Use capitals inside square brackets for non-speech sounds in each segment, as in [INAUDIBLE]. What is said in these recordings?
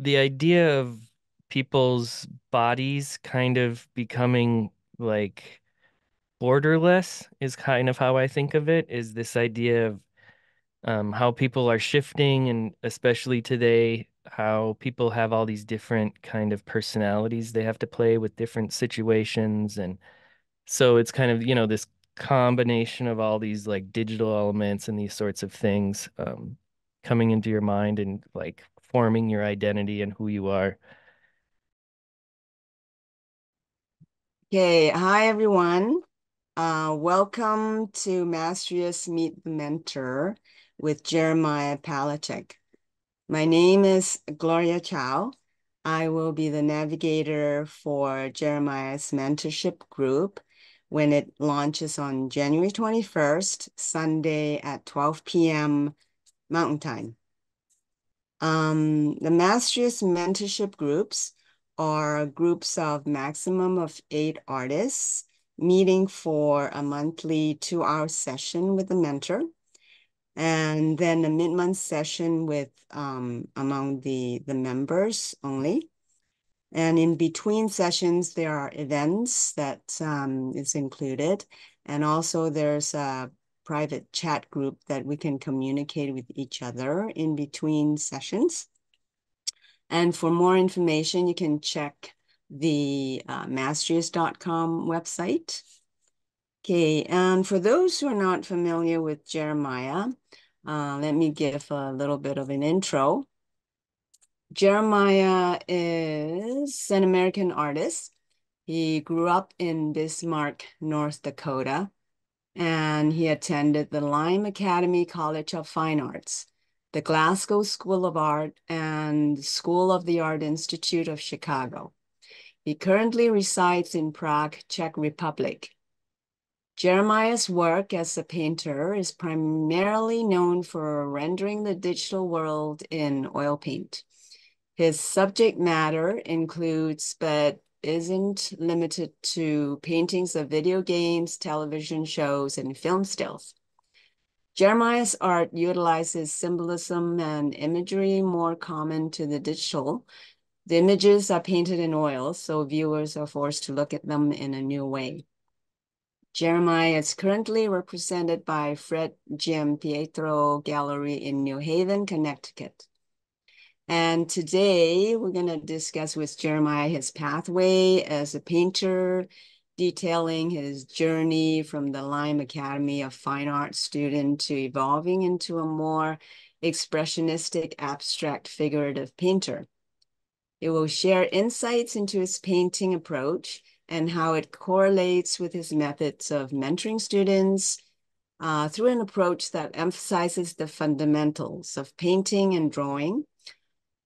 the idea of people's bodies kind of becoming like borderless is kind of how I think of it, is this idea of um, how people are shifting, and especially today, how people have all these different kind of personalities they have to play with different situations. And so it's kind of, you know, this combination of all these like digital elements and these sorts of things um, coming into your mind and like forming your identity and who you are. Okay, hi everyone. Uh, welcome to Mastrius Meet the Mentor with Jeremiah Palecek. My name is Gloria Chow. I will be the navigator for Jeremiah's mentorship group when it launches on January 21st, Sunday at 12 p.m. Mountain Time. Um, the Mastrius mentorship groups are groups of maximum of eight artists meeting for a monthly two-hour session with the mentor, and then a mid-month session with um, among the, the members only. And in between sessions, there are events that um, is included. And also there's a private chat group that we can communicate with each other in between sessions. And for more information, you can check the uh, mastrius.com website. Okay, and for those who are not familiar with Jeremiah, uh, let me give a little bit of an intro. Jeremiah is an American artist. He grew up in Bismarck, North Dakota, and he attended the Lyme Academy College of Fine Arts the Glasgow School of Art, and School of the Art Institute of Chicago. He currently resides in Prague, Czech Republic. Jeremiah's work as a painter is primarily known for rendering the digital world in oil paint. His subject matter includes, but isn't limited to, paintings of video games, television shows, and film stills. Jeremiah's art utilizes symbolism and imagery more common to the digital. The images are painted in oil, so viewers are forced to look at them in a new way. Jeremiah is currently represented by Fred Giampietro Gallery in New Haven, Connecticut. And today we're going to discuss with Jeremiah his pathway as a painter, detailing his journey from the Lyme Academy of Fine Arts student to evolving into a more expressionistic, abstract, figurative painter. It will share insights into his painting approach and how it correlates with his methods of mentoring students uh, through an approach that emphasizes the fundamentals of painting and drawing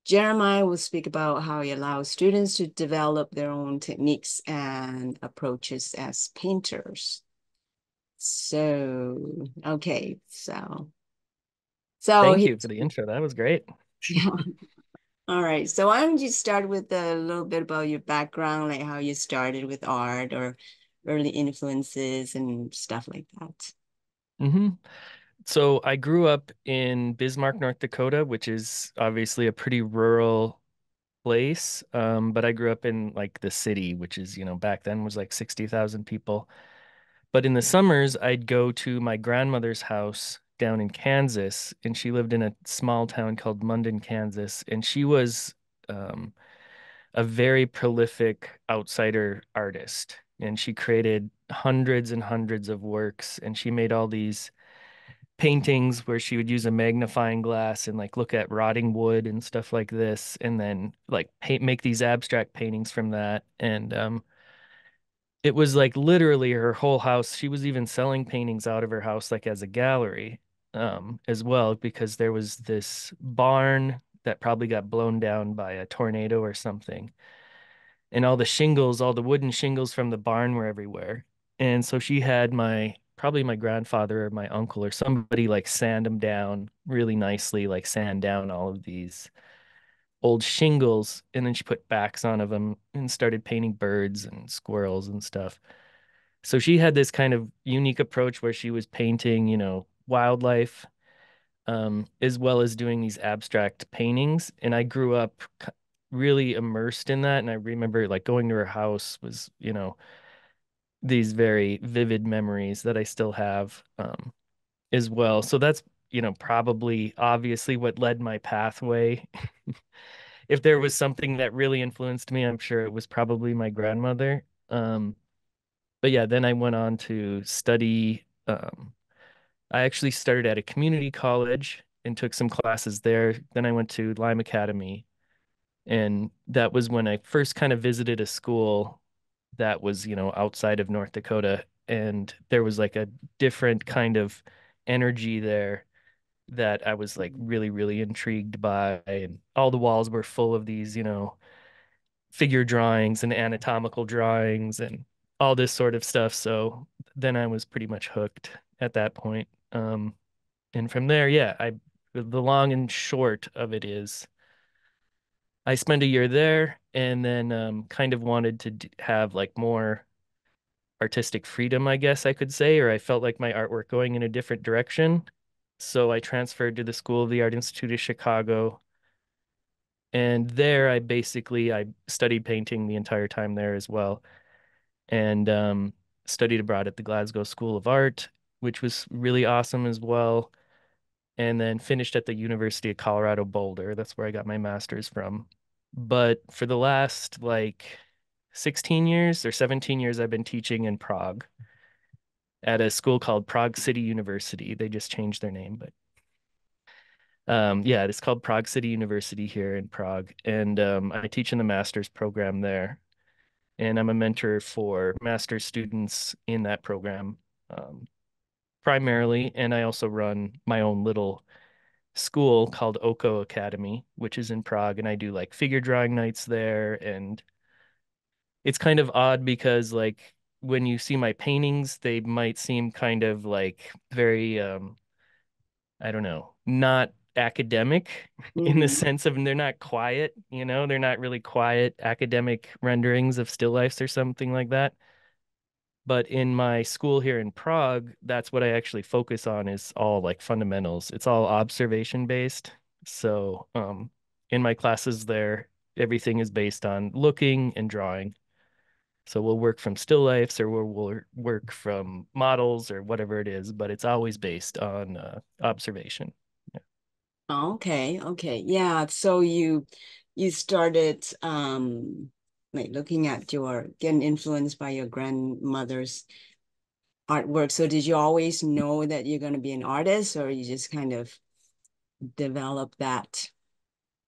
Jeremiah will speak about how he allows students to develop their own techniques and approaches as painters. So, okay, so. So thank you for the intro. That was great. Yeah. [LAUGHS] All right. So why don't you start with a little bit about your background, like how you started with art or early influences and stuff like that. Mm-hmm so I grew up in Bismarck, North Dakota, which is obviously a pretty rural place. Um, but I grew up in like the city, which is, you know, back then was like 60,000 people. But in the summers, I'd go to my grandmother's house down in Kansas, and she lived in a small town called Munden, Kansas. And she was um, a very prolific outsider artist. And she created hundreds and hundreds of works, and she made all these paintings where she would use a magnifying glass and like look at rotting wood and stuff like this and then like paint make these abstract paintings from that. And um it was like literally her whole house she was even selling paintings out of her house like as a gallery um as well because there was this barn that probably got blown down by a tornado or something. And all the shingles all the wooden shingles from the barn were everywhere. And so she had my probably my grandfather or my uncle or somebody like sand them down really nicely, like sand down all of these old shingles. And then she put backs on of them and started painting birds and squirrels and stuff. So she had this kind of unique approach where she was painting, you know, wildlife, um, as well as doing these abstract paintings. And I grew up really immersed in that. And I remember like going to her house was, you know, these very vivid memories that I still have um, as well. So that's, you know, probably obviously what led my pathway. [LAUGHS] if there was something that really influenced me, I'm sure it was probably my grandmother. Um, but yeah, then I went on to study. Um, I actually started at a community college and took some classes there. Then I went to Lyme Academy. And that was when I first kind of visited a school that was, you know, outside of North Dakota. And there was like a different kind of energy there that I was like really, really intrigued by. And all the walls were full of these, you know, figure drawings and anatomical drawings and all this sort of stuff. So then I was pretty much hooked at that point. Um, and from there, yeah, I the long and short of it is I spent a year there and then um, kind of wanted to d- have like more artistic freedom, I guess I could say, or I felt like my artwork going in a different direction. So I transferred to the School of the Art Institute of Chicago. And there I basically I studied painting the entire time there as well. And um, studied abroad at the Glasgow School of Art, which was really awesome as well. And then finished at the University of Colorado Boulder. That's where I got my master's from. But for the last like 16 years or 17 years, I've been teaching in Prague at a school called Prague City University. They just changed their name, but um, yeah, it's called Prague City University here in Prague. And um, I teach in the master's program there. And I'm a mentor for master's students in that program um, primarily. And I also run my own little school called Oko Academy, which is in Prague. And I do like figure drawing nights there. And it's kind of odd because like when you see my paintings, they might seem kind of like very um I don't know, not academic in the Mm-hmm. sense of they're not quiet, you know, they're not really quiet academic renderings of still lifes or something like that. But in my school here in Prague, that's what I actually focus on is all like fundamentals. It's all observation based. So, um, in my classes there, everything is based on looking and drawing. So we'll work from still lifes or we'll, we'll work from models or whatever it is, but it's always based on uh, observation. Yeah. Okay, okay. Yeah, so you you started um like looking at your getting influenced by your grandmother's artwork. So did you always know that you're going to be an artist or you just kind of develop that?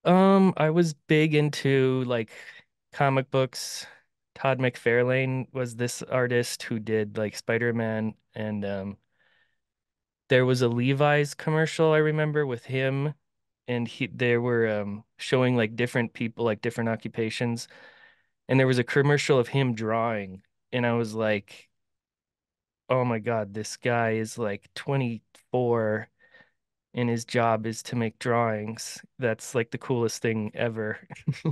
Um, I was big into like comic books. Todd McFarlane was this artist who did like Spider-Man and um there was a Levi's commercial I remember with him and he they were um showing like different people like different occupations and there was a commercial of him drawing and I was like oh my God, this guy is like 24 and his job is to make drawings. That's like the coolest thing ever. [LAUGHS]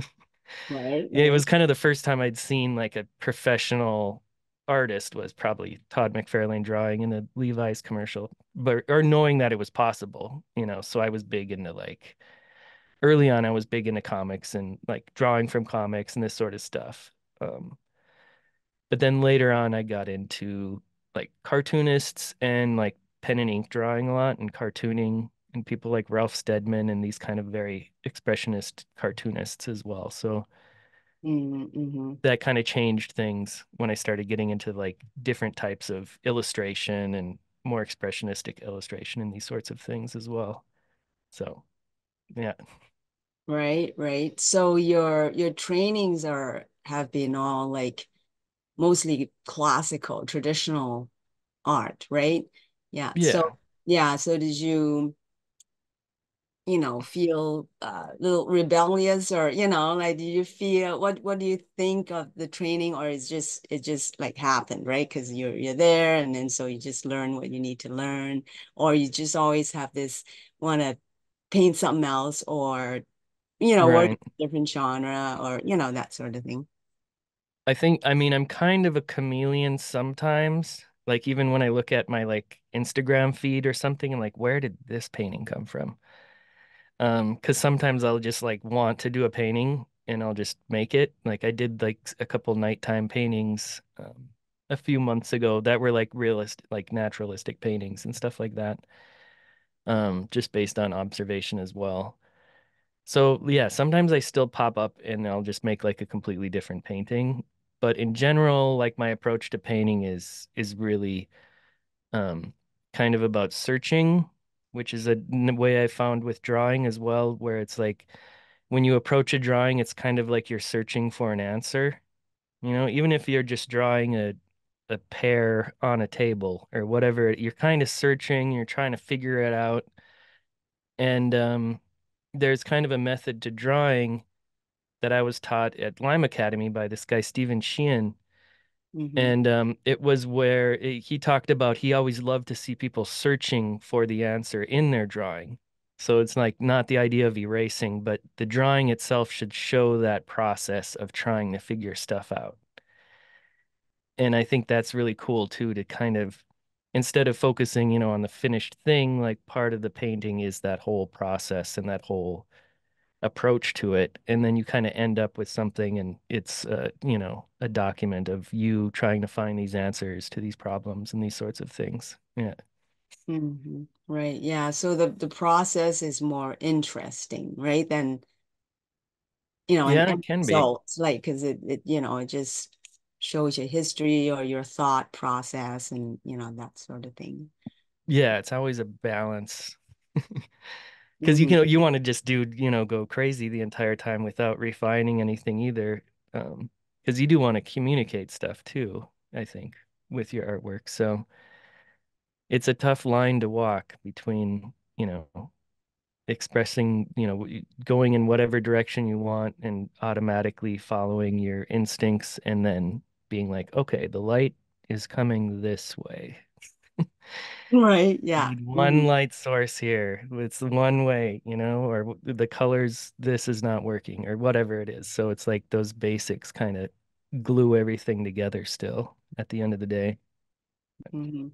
Right, It was kind of the first time I'd seen like a professional artist was probably Todd McFarlane drawing in a Levi's commercial, but or knowing that it was possible, you know. So I was big into like early on, I was big into comics and like drawing from comics and this sort of stuff. Um, but then later on, I got into like cartoonists and like pen and ink drawing a lot and cartooning and people like Ralph Steadman and these kind of very expressionist cartoonists as well. So Mm-hmm. that kind of changed things when I started getting into like different types of illustration and more expressionistic illustration and these sorts of things as well. So, yeah. Right, right. So your your trainings are have been all like mostly classical, traditional art, right? Yeah. Yeah. So yeah, so did you you know, feel uh, a little rebellious or, you know, like do you feel what what do you think of the training or it's just it just like happened, right? Because you're you're there and then so you just learn what you need to learn, or you just always have this want to paint something else or, you know, Right. different genre or, you know, that sort of thing. I think, I mean, I'm kind of a chameleon sometimes. Like even when I look at my like Instagram feed or something, I'm like, where did this painting come from? Um, because sometimes I'll just like want to do a painting and I'll just make it. Like I did like a couple nighttime paintings um, a few months ago that were like realist, like naturalistic paintings and stuff like that. Um, just based on observation as well. So yeah, sometimes I still pop up and I'll just make like a completely different painting. But in general, like my approach to painting is is really um kind of about searching, which is a way I found with drawing as well, where it's like when you approach a drawing, it's kind of like you're searching for an answer. You know, even if you're just drawing a a pear on a table or whatever, you're kind of searching, you're trying to figure it out. And um there's kind of a method to drawing that I was taught at Lyme Academy by this guy, Stephen Sheehan. hmm And um, it was where it, he talked about he always loved to see people searching for the answer in their drawing. So it's like not the idea of erasing, but the drawing itself should show that process of trying to figure stuff out. And I think that's really cool too, to kind of instead of focusing, you know, on the finished thing, like part of the painting is that whole process and that whole approach to it and then you kind of end up with something and it's uh, you know a document of you trying to find these answers to these problems and these sorts of things yeah hmm Right. Yeah. So the the process is more interesting, right? Than, you know, yeah it can be result, like, because it, it, you know, it just shows your history or your thought process and, you know, that sort of thing. yeah it's always a balance. [LAUGHS] Because you hmm can you want to just do you know go crazy the entire time without refining anything either um because you do want to communicate stuff too I think with your artwork. So it's a tough line to walk between you know expressing, you know, going in whatever direction you want and automatically following your instincts and then being like, okay, the light is coming this way. [LAUGHS] Right. Yeah. one light source here. It's one way, you know, or the colors, this is not working, or whatever it is. So it's like those basics kind of glue everything together still at the end of the day. hmm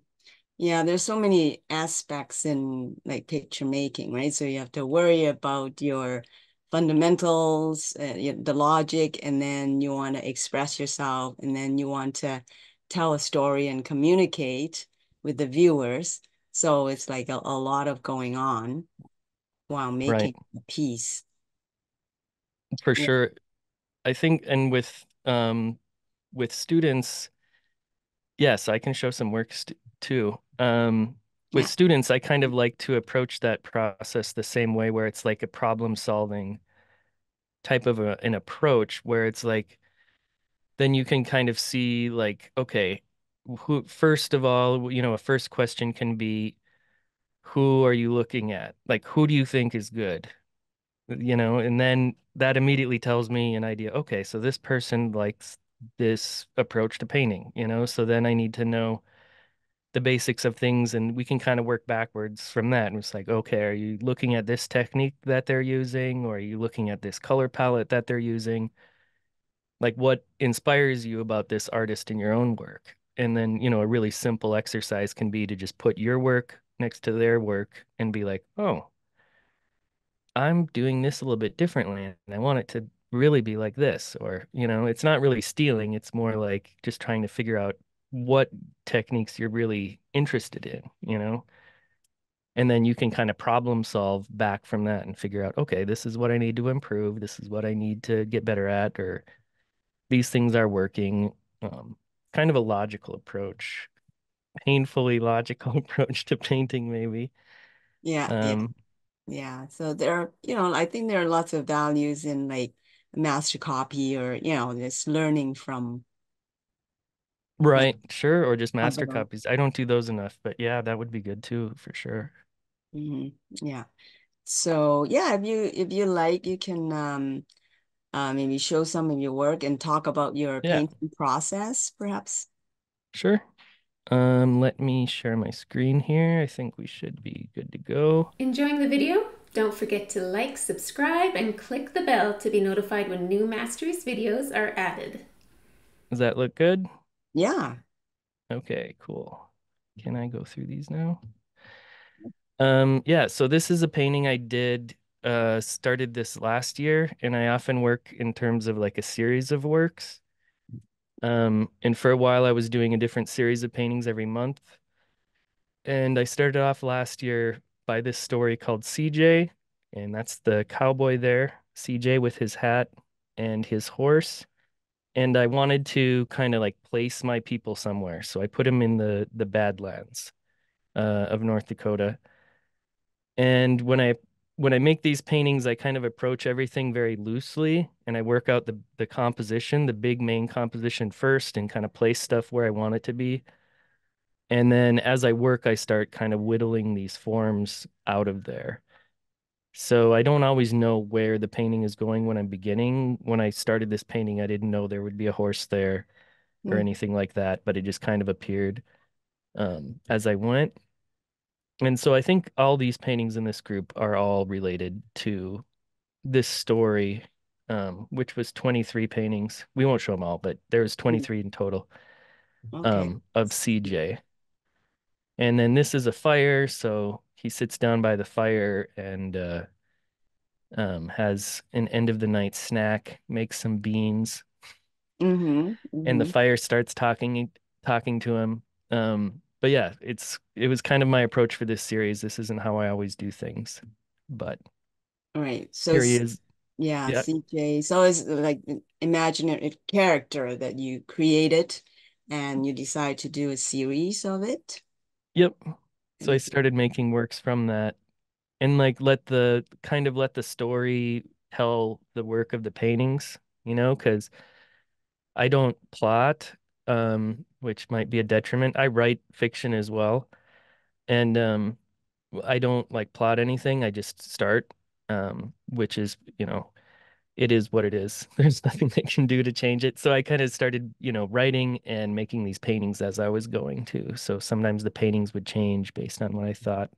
Yeah, there's so many aspects in like picture making, right? So you have to worry about your fundamentals, uh, the logic, and then you want to express yourself, and then you want to tell a story and communicate with the viewers. So it's like a, a lot of going on while Right. making a piece. For Yeah. sure. I think, and with um with students, Yes, I can show some work st too. Um, with Yeah. students, I kind of like to approach that process the same way, where it's like a problem solving type of a, an approach, where it's like, then you can kind of see like, okay, who, first of all, you know, a first question can be, who are you looking at? Like, who do you think is good? You know, and then that immediately tells me an idea. Okay, so this person likes this approach to painting, you know, so then I need to know the basics of things and we can kind of work backwards from that. And it's like, okay, are you looking at this technique that they're using or are you looking at this color palette that they're using? Like what inspires you about this artist in your own work? And then, you know, a really simple exercise can be to just put your work next to their work and be like, oh, I'm doing this a little bit differently and I want it to really be like this. Or, you know, it's not really stealing, it's more like just trying to figure out what techniques you're really interested in, you know? And then you can kind of problem solve back from that and figure out, okay, this is what I need to improve. This is what I need to get better at, or these things are working. Um, kind of a logical approach, painfully logical [LAUGHS] approach to painting, maybe. Yeah. Yeah. Um, Yeah. So there are, you know, I think there are lots of values in like master copy or, you know, just learning from right, sure, or just master other. copies. I don't do those enough, but yeah, that would be good too, for sure. Mhm. Yeah. So yeah, if you if you like, you can um uh, maybe show some of your work and talk about your Yeah, painting process, perhaps. sure. Um, let me share my screen here. I think we should be good to go. Enjoying the video? Don't forget to like, subscribe, and click the bell to be notified when new Mastrius videos are added. Does that look good? Yeah. Okay, cool. Can I go through these now? Um, yeah, so this is a painting I did uh started this last year and I often work in terms of like a series of works. Um, and for a while I was doing a different series of paintings every month. And I started off last year by this story called CJ, and that's the cowboy there, CJ with his hat and his horse. And I wanted to kind of like place my people somewhere. So I put them in the the Badlands uh, of North Dakota. And when I when I make these paintings, I kind of approach everything very loosely and I work out the the composition, the big main composition first and kind of place stuff where I want it to be. And then as I work, I start kind of whittling these forms out of there. So I don't always know where the painting is going when I'm beginning. When I started this painting, I didn't know there would be a horse there or Mm. anything like that, but it just kind of appeared um, as I went. And so I think all these paintings in this group are all related to this story, um, which was 23 paintings. We won't show them all, but there's 23 in total Okay. um, of CJ. And then this is a fire, so he sits down by the fire and uh, um, has an end of the night snack, makes some beans, Mm-hmm. and the Mm-hmm. fire starts talking talking to him. Um, but yeah, it's it was kind of my approach for this series. This isn't how I always do things, but All right. So here he is. yeah, Yeah. CJ. So it's like an imaginary character that you created and you decide to do a series of it. Yep. So I started making works from that and like let the kind of let the story tell the work of the paintings, you know, because I don't plot, um, which might be a detriment. I write fiction as well. And um I don't like plot anything. I just start, um, which is, you know, it is what it is. [LAUGHS] There's nothing they can do to change it. So I kind of started, you know, writing and making these paintings as I was going to. So sometimes the paintings would change based on what I thought.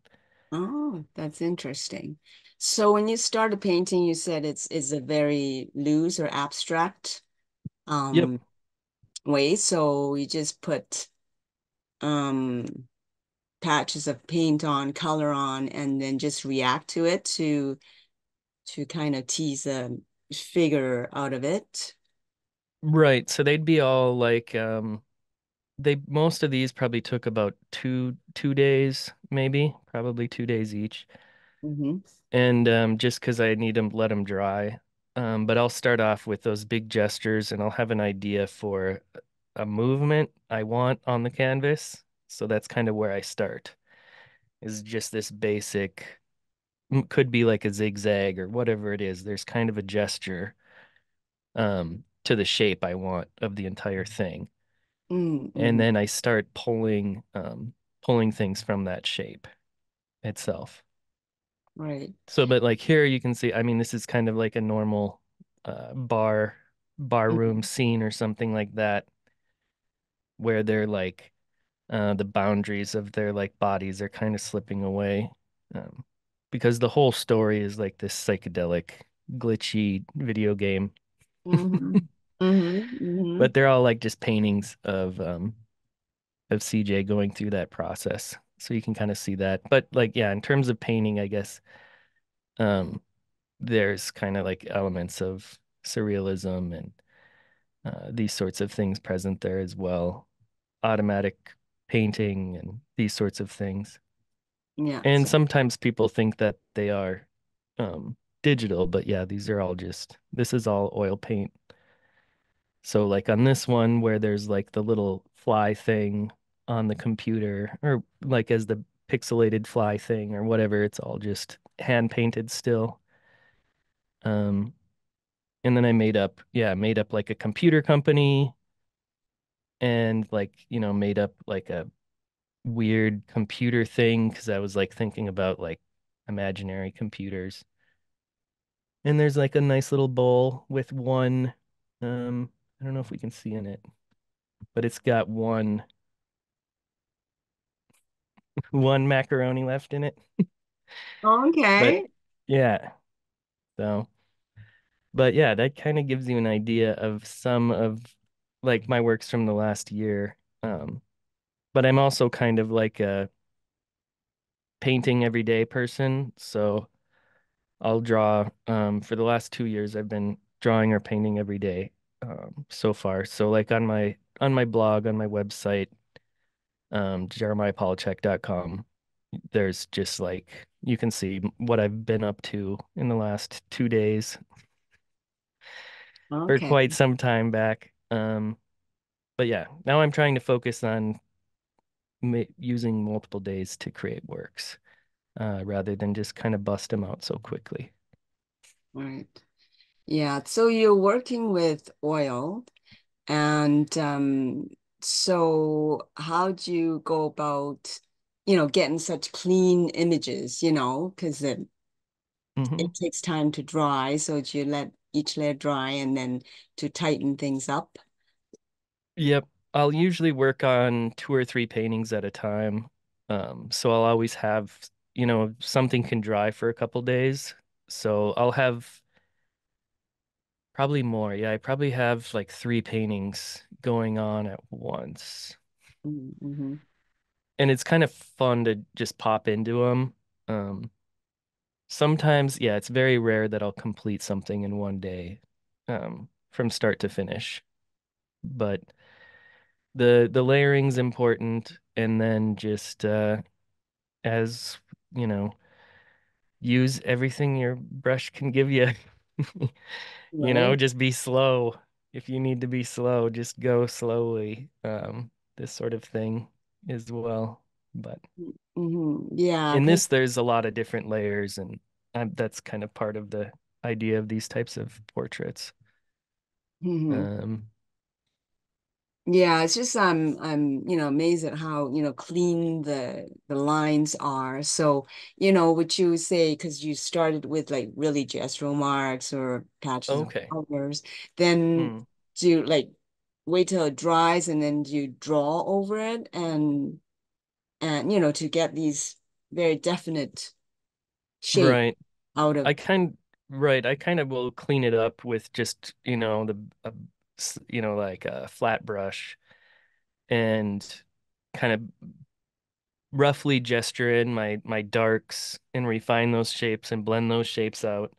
Oh, that's interesting. So when you started painting, you said it's it's a very loose or abstract Yep. um way. So you just put um patches of paint on, color on, and then just react to it to to kind of tease a figure out of it. Right. So they'd be all like, um, they most of these probably took about two two days, maybe, probably two days each. hmm And um, just because I need them, let them dry. Um, but I'll start off with those big gestures and I'll have an idea for a movement I want on the canvas. So that's kind of where I start, is just this basic, could be like a zigzag or whatever it is. There's kind of a gesture um, to the shape I want of the entire thing. Mm And hmm then I start pulling um, pulling things from that shape itself. Right. So, but like here you can see, I mean, this is kind of like a normal uh, bar bar room Mhm. scene or something like that, where they're like uh, the boundaries of their like bodies are kind of slipping away, um, because the whole story is like this psychedelic, glitchy video game, hmm hmm hmm but they're all like just paintings of um of CJ going through that process. So you can kind of see that. But like, yeah, in terms of painting, I guess um there's kind of like elements of surrealism and uh, these sorts of things present there as well. Automatic painting and these sorts of things. Yeah. And So, sometimes people think that they are um, digital, but yeah, these are all just, this is all oil paint. So like on this one where there's like the little fly thing on the computer or like as the pixelated fly thing or whatever, it's all just hand painted still. Um, and then I made up, yeah, made up like a computer company and like, you know, made up like a weird computer thing because I was like thinking about like imaginary computers. And there's like a nice little bowl with one, um, I don't know if we can see in it, but it's got one [LAUGHS] one macaroni left in it. [LAUGHS] But okay. yeah, so but yeah, that kind of gives you an idea of some of like my works from the last year. Um, but I'm also kind of like a painting everyday person, so I'll draw um, for the last two years I've been drawing or painting every day um, so far. So like on my on my blog, on my website, um, there's just like you can see what I've been up to in the last two days for Okay. quite some time back. Um, but yeah, now I'm trying to focus on using multiple days to create works uh, rather than just kind of bust them out so quickly. Right. Yeah. So you're working with oil, and um, so how do you go about, you know, getting such clean images, you know, because it hmm it takes time to dry, so do you let each layer dry and then to tighten things up? Yep. I'll usually work on two or three paintings at a time. Um, so I'll always have, you know, something can dry for a couple days. So I'll have probably more. Yeah, I probably have like three paintings going on at once. Mm-hmm. And it's kind of fun to just pop into them. Um, sometimes, yeah, it's very rare that I'll complete something in one day, um, from start to finish. But the the layering's important, and then just uh as you know, use everything your brush can give you. [LAUGHS] You know, just be slow. If you need to be slow, just go slowly. Um, this sort of thing as well. But Mm-hmm. Yeah, in this, there's a lot of different layers, and um, that's kind of part of the idea of these types of portraits. mhm. Um, Yeah, it's just I'm I'm you know amazed at how you know clean the the lines are. So you know would you say because you started with like really gestural marks or patches of okay. colors, then Hmm. do you like wait till it dries and then do you draw over it and and you know to get these very definite shape Right. out of I kind right. I kind of will clean it up with just, you know, the uh, you know, like a flat brush and kind of roughly gesture in my my darks and refine those shapes and blend those shapes out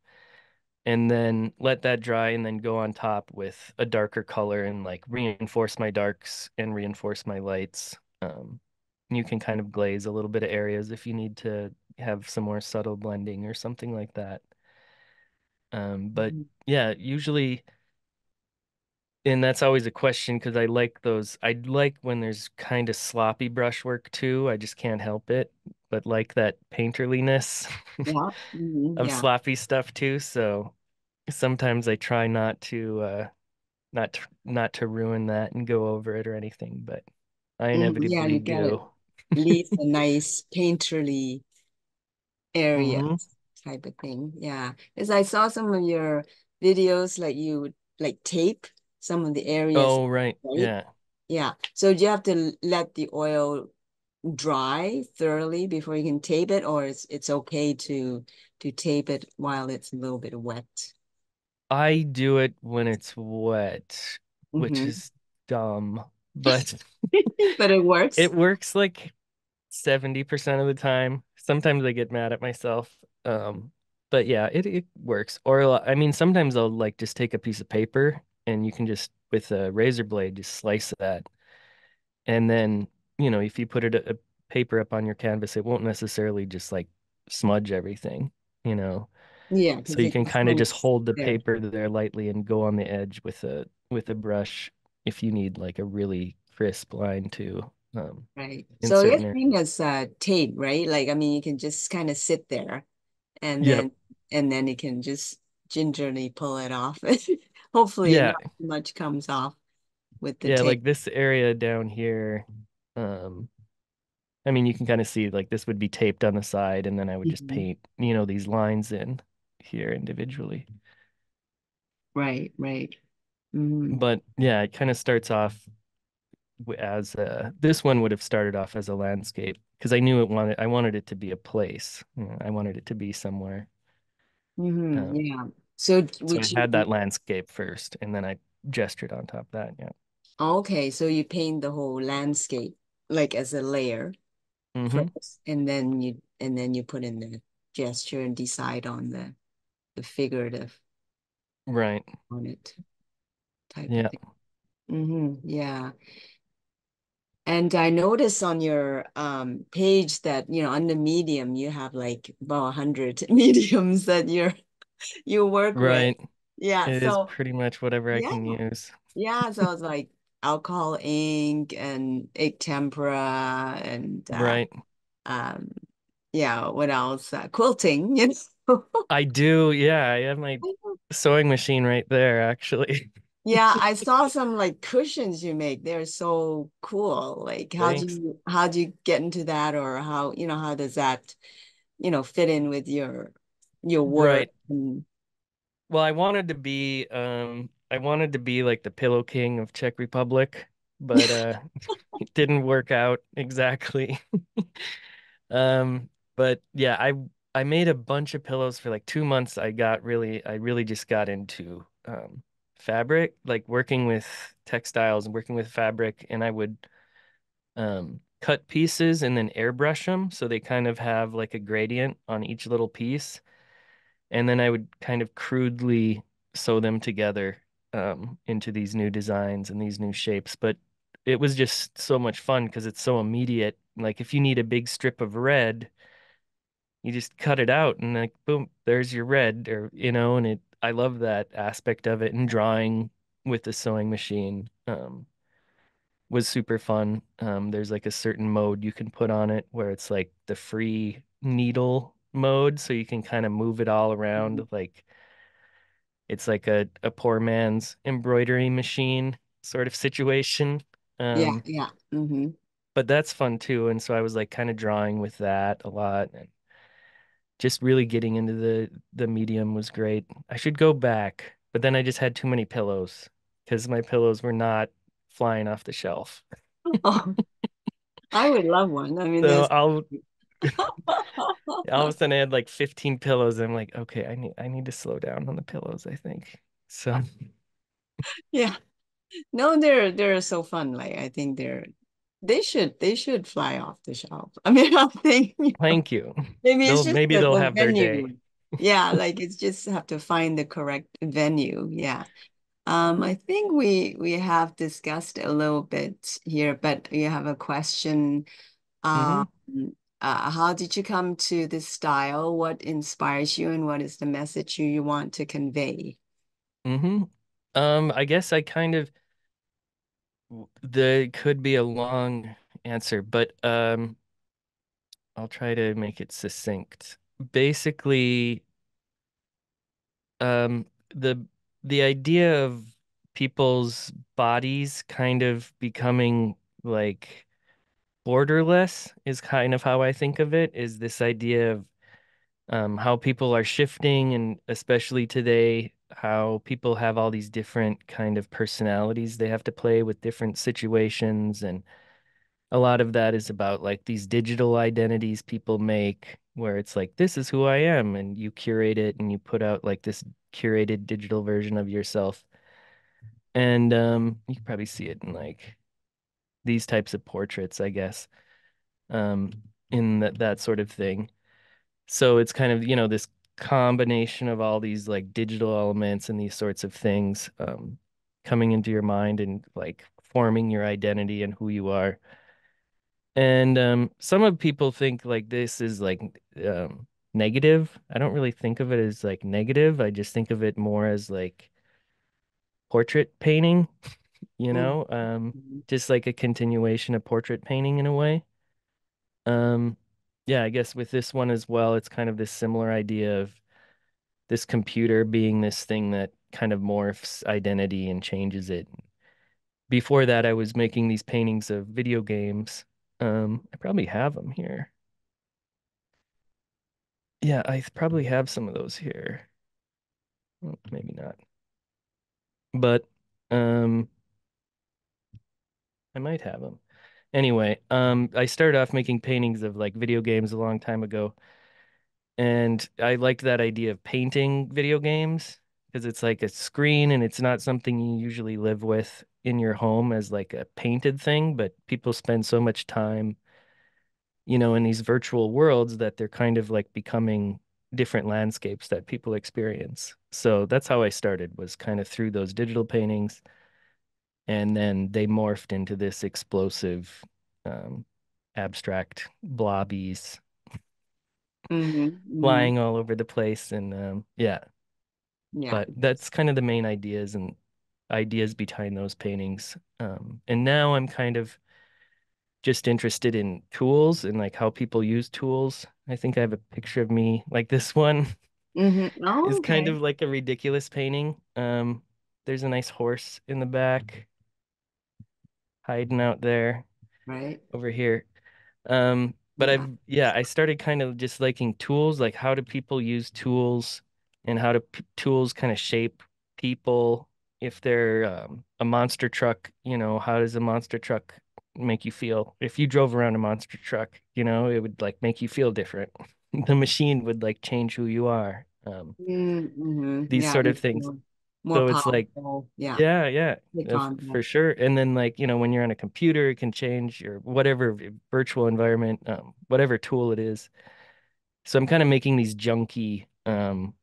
and then let that dry and then go on top with a darker color and like reinforce my darks and reinforce my lights. Um, you can kind of glaze a little bit of areas if you need to have some more subtle blending or something like that. Um, but Mhm. yeah, usually, and that's always a question because I like those. I like when there's kind of sloppy brushwork too. I just can't help it, but like that painterliness yeah [LAUGHS] mhm, of yeah sloppy stuff too. So sometimes I try not to uh not to, not to ruin that and go over it or anything, but I Mhm, yeah inevitably you do. leave a [LAUGHS] nice painterly area hmm type of thing. Yeah. Because I saw some of your videos like you would like tape some of the areas, Oh, right. right? Yeah. Yeah. So do you have to let the oil dry thoroughly before you can tape it, or it's it's okay to to tape it while it's a little bit wet? I do it when it's wet, which hmm is dumb, [LAUGHS] but But it works. it works like 70% of the time. Sometimes I get mad at myself. Um, but yeah, it, it works. Or I mean, sometimes I'll like just take a piece of paper and you can just with a razor blade just slice that. And then, you know, if you put it a, a paper up on your canvas, it won't necessarily just like smudge everything, you know. Yeah, So you can kind of just hold the there. paper there lightly and go on the edge with a with a brush if you need like a really crisp line too, um, Right. So your certain thing areas. is uh tape, right? Like I mean you can just kind of sit there and Yep. then and then you can just gingerly pull it off. [LAUGHS] Hopefully Yeah. not too much comes off with the Yeah, tape. like this area down here, um, I mean you can kind of see like this would be taped on the side and then I would just Mhm. paint, you know, these lines in here individually. Right, right. hmm But yeah, it kind of starts off as uh this one would have started off as a landscape because I knew it wanted I wanted it to be a place. You know, I wanted it to be somewhere. hmm Um, Yeah. So so I would had that landscape first, and then I gestured on top of that. Yeah. okay, so you paint the whole landscape like as a layer hmm first, and then you and then you put in the gesture and decide on the the figurative Right. on it type of Yeah. thing. Mm-hmm. Yeah. And I noticed on your um page that, you know, on the Medium, you have like about 100 [LAUGHS] mediums that you're [LAUGHS] you work with. Right. Yeah. It is So, pretty much whatever I can use. Yeah. So it's [LAUGHS] like alcohol ink and ink tempera and uh, Right. um yeah, what else? Uh, quilting, [LAUGHS] you know. I do. Yeah, I have my sewing machine right there, actually. Yeah, I saw some like cushions you make. They're so cool. Like how do you how do you get into that or how, you know, how does that, you know, fit in with your your work Right. And Well, I wanted to be um I wanted to be like the Pillow King of Czech Republic, but uh [LAUGHS] it didn't work out exactly. [LAUGHS] Um, but yeah, I I made a bunch of pillows for like two months. I got really I really just got into um fabric, like working with textiles and working with fabric, and I would um cut pieces and then airbrush them so they kind of have like a gradient on each little piece. And then I would kind of crudely sew them together um into these new designs and these new shapes. But it was just so much fun because it's so immediate. Like if you need a big strip of red, you just cut it out and like boom, there's your red or you know, and it I love that aspect of it and drawing with the sewing machine um was super fun. Um there's like a certain mode you can put on it where it's like the free needle mode so you can kind of move it all around like it's like a, a poor man's embroidery machine sort of situation. yeah, Um yeah. Mm-hmm. but that's fun too and so I was like kind of drawing with that a lot and just really getting into the the medium was great. I should go back, but then I just had too many pillows because my pillows were not flying off the shelf. Oh, [LAUGHS] I would love one. I mean, So I'll [LAUGHS] [LAUGHS] all of a sudden I had like 15 pillows. I'm like, okay, I need I need to slow down on the pillows, I think. So yeah. No, they're they're so fun. Like I think they're they should they should fly off the shelf. [LAUGHS] I mean, I think you know, thank you. maybe They'll maybe the, they'll the have their day. Yeah, [LAUGHS] like it's just have to find the correct venue. Yeah. Um, I think we we have discussed a little bit here, but you have a question. hmm Um, uh, how did you come to this style? What inspires you, and what is the message you, you want to convey? hmm Um, I guess I kind of the could be a long answer, but um I'll try to make it succinct. Basically, um, the the idea of people's bodies kind of becoming like borderless is kind of how I think of it, is this idea of um, how people are shifting, and especially today, how people have all these different kind of personalities they have to play with different situations and a lot of that is about like these digital identities people make where it's like this is who I am and you curate it and you put out like this curated digital version of yourself. And um you can probably see it in like these types of portraits I guess um in that that sort of thing so it's kind of you know this combination of all these like digital elements and these sorts of things um coming into your mind and like forming your identity and who you are And um, some of people think like this is like um, negative. I don't really think of it as like negative. I just think of it more as like portrait painting, [LAUGHS] you know, um, Mhm. just like a continuation of portrait painting in a way. Um, yeah, I guess with this one as well, it's kind of this similar idea of this computer being this thing that kind of morphs identity and changes it. Before that, I was making these paintings of video games. Um, I probably have them here. Yeah, I probably have some of those here. Well, maybe not. But um I might have them. Anyway, um I started off making paintings of like video games a long time ago, and I liked that idea of painting video games because it's like a screen and it's not something you usually live with in your home as like a painted thing, but people spend so much time, you know, in these virtual worlds that they're kind of like becoming different landscapes that people experience. So that's how I started was kind of through those digital paintings. And then they morphed into this explosive um, abstract blobbies [LAUGHS] Mm-hmm. flying all over the place and um, yeah Yeah. but that's kind of the main ideas and ideas behind those paintings um, and now i'm kind of just interested in tools and like how people use tools i think i have a picture of me like this one Mm-hmm. Oh, [LAUGHS] is kind of like a ridiculous painting um there's a nice horse in the back hiding out there Right. over here Um, but Yeah. I've yeah, I started kind of just liking tools, like how do people use tools and how do p tools kind of shape people if they're um, a monster truck, you know, how does a monster truck make you feel? If you drove around a monster truck, you know, it would like make you feel different. [LAUGHS] The machine would like change who you are. Um, Mm-hmm. these Yeah. sort of things. more So it's like. Yeah. yeah, yeah, Click on that. for sure. And then like, you know, when you're on a computer, it can change your whatever virtual environment, um, whatever tool it is. So I'm kind of making these junky, um,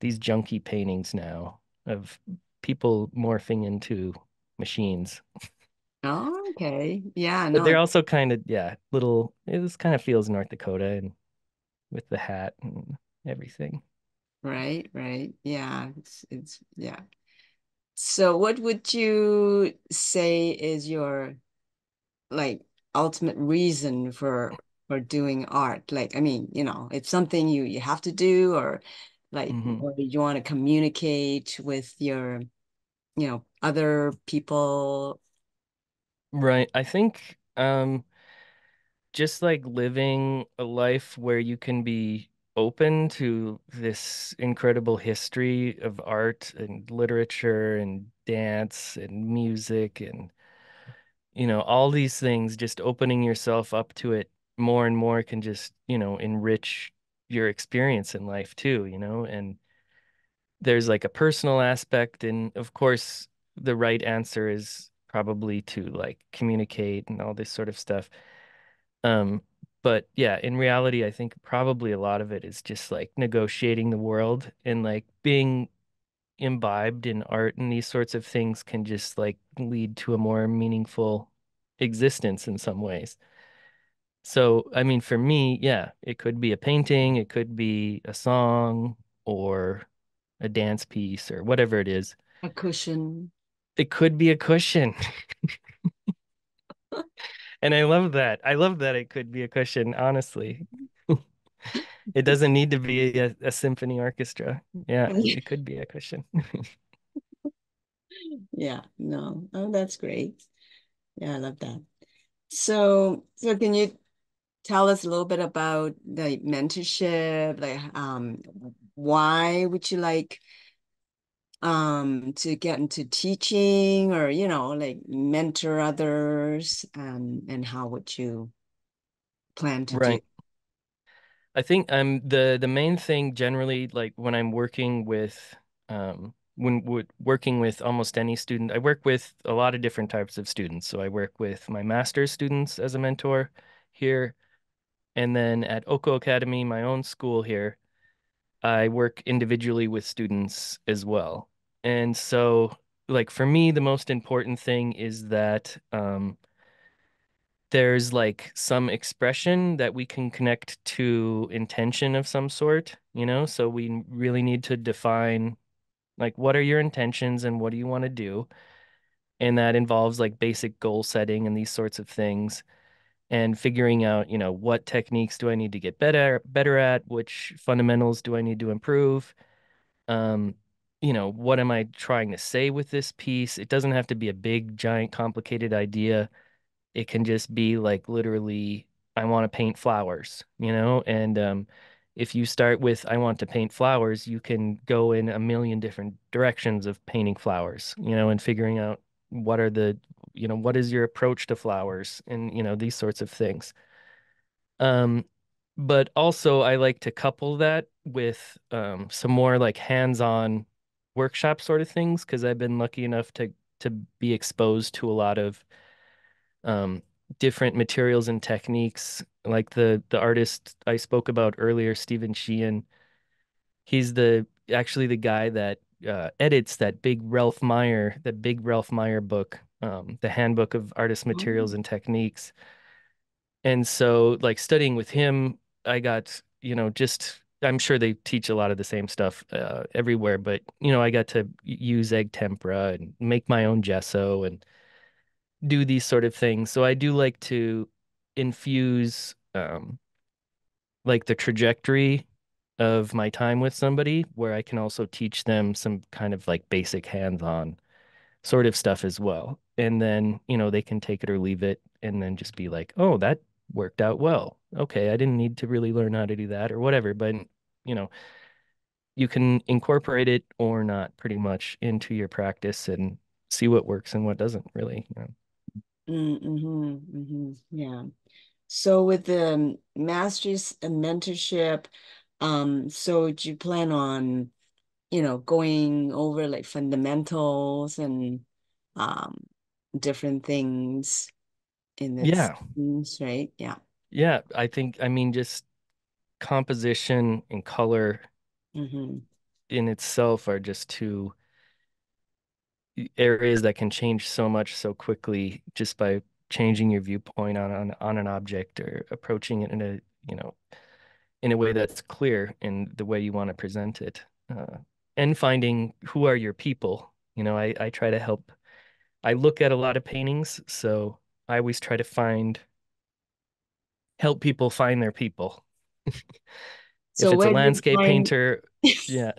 these junky paintings now of people morphing into machines. Oh, okay. Yeah. But they're also kind of, yeah, little, it just kind of feels North Dakota and with the hat and everything. Right. Right. Yeah. It's it's yeah. So, what would you say is your like ultimate reason for for doing art? Like, I mean, you know, it's something you you have to do, or like, hmm or you want to communicate with your, you know, other people. Right. I think, um, just like living a life where you can be open to this incredible history of art and literature and dance and music and you know all these things just opening yourself up to it more and more can just you know enrich your experience in life too you know and there's like a personal aspect and of course the right answer is probably to like communicate and all this sort of stuff. Um, but yeah, in reality, I think probably a lot of it is just like negotiating the world and like being imbibed in art and these sorts of things can just like lead to a more meaningful existence in some ways. So, I mean, for me, yeah, it could be a painting, it could be a song or a dance piece or whatever it is. A cushion. It could be a cushion. [LAUGHS] And I love that. I love that it could be a cushion, honestly. [LAUGHS] It doesn't need to be a, a symphony orchestra. Yeah, it could be a cushion. [LAUGHS] Yeah, no. Oh, that's great. Yeah, I love that. So, so can you tell us a little bit about the mentorship? Like, um, why would you like um to get into teaching or, you know, like mentor others? Um, and how would you plan to do? Right. I think I'm the the main thing generally like when I'm working with um when w working with almost any student, I work with a lot of different types of students. So I work with my Mastrius students as a mentor here, and then at Oko Academy, my own school here, I work individually with students as well. And so, like for me, the most important thing is that um, there's like some expression that we can connect to intention of some sort, you know? So we really need to define like what are your intentions and what do you want to do? And that involves like basic goal setting and these sorts of things and figuring out, you know, what techniques do I need to get better better at, which fundamentals do I need to improve? um, you know, what am I trying to say with this piece? It doesn't have to be a big, giant, complicated idea. It can just be like literally, I want to paint flowers, you know? And um, if you start with, I want to paint flowers, you can go in a million different directions of painting flowers, you know, and figuring out what are the, you know, what is your approach to flowers and, you know, these sorts of things. Um, but also I like to couple that with um, some more like hands-on workshop sort of things because I've been lucky enough to to be exposed to a lot of um, different materials and techniques. Like the the artist I spoke about earlier, Steven Sheehan, He's the actually the guy that uh, edits that big Ralph Mayer, that big Ralph Mayer book, um, the Handbook of Artist Materials Oh. and Techniques. And so, like studying with him, I got, you know, just I'm sure they teach a lot of the same stuff uh, everywhere, but you know, I got to use egg tempera and make my own gesso and do these sort of things. So I do like to infuse um, like the trajectory of my time with somebody where I can also teach them some kind of like basic hands-on sort of stuff as well. And then, you know, they can take it or leave it and then just be like, oh, that worked out well. Okay, I didn't need to really learn how to do that or whatever. But, you know, you can incorporate it or not pretty much into your practice and see what works and what doesn't really, you know. Mm-hmm, mm-hmm, yeah. So with the Mastrius and mentorship, um, so do you plan on, you know, going over like fundamentals and um different things in this, Yeah. right? Yeah. Yeah, I think I mean just composition and color Mm-hmm. in itself are just two areas that can change so much so quickly just by changing your viewpoint on on, on an object or approaching it in a, you know, in a way that's clear in the way you want to present it. Uh, and finding who are your people. You know, I, I try to help. I look at a lot of paintings, so I always try to find help people find their people. [LAUGHS] If So it's a where do you landscape find painter, [LAUGHS] yeah,